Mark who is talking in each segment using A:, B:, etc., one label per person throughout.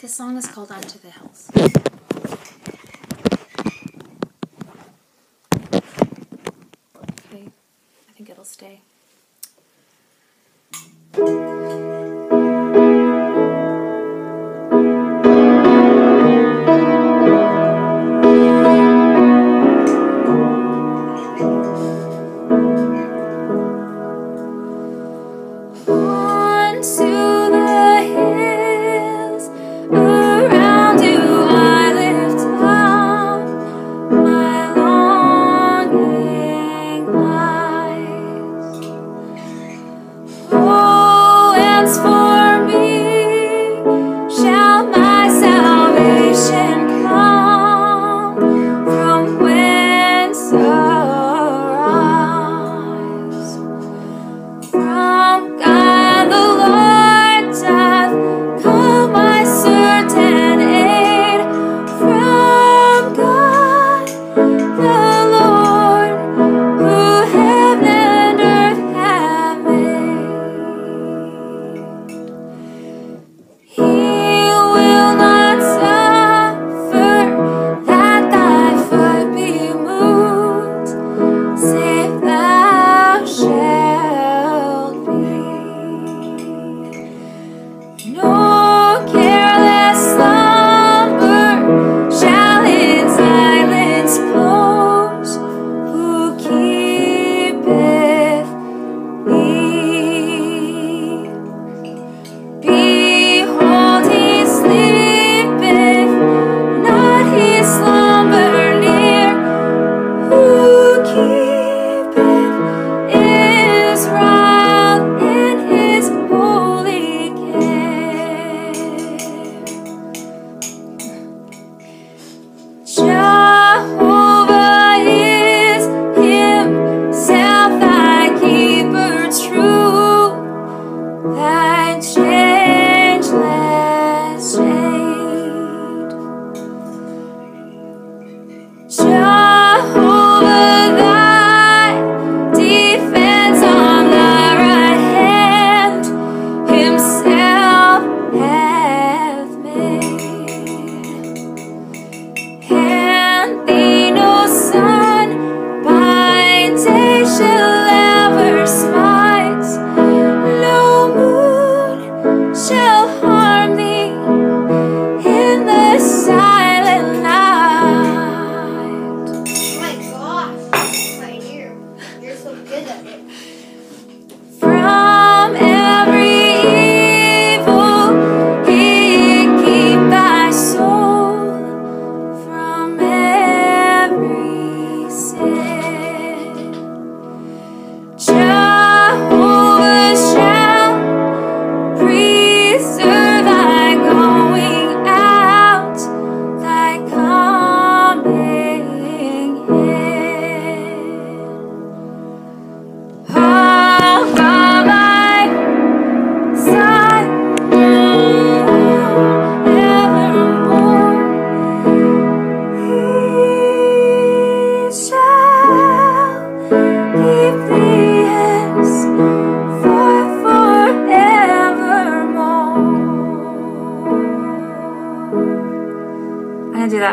A: This song is called Unto the Hills. Okay, I think it'll stay.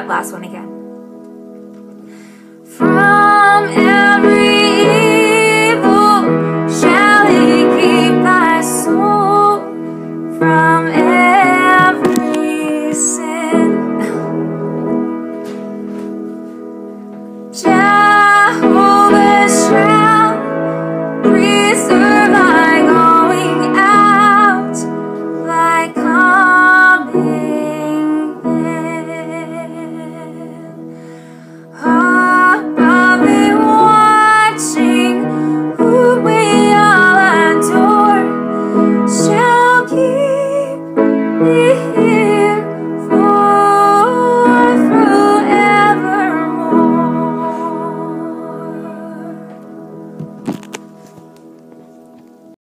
A: that
B: last one again.
A: From every evil shall he keep thy soul. From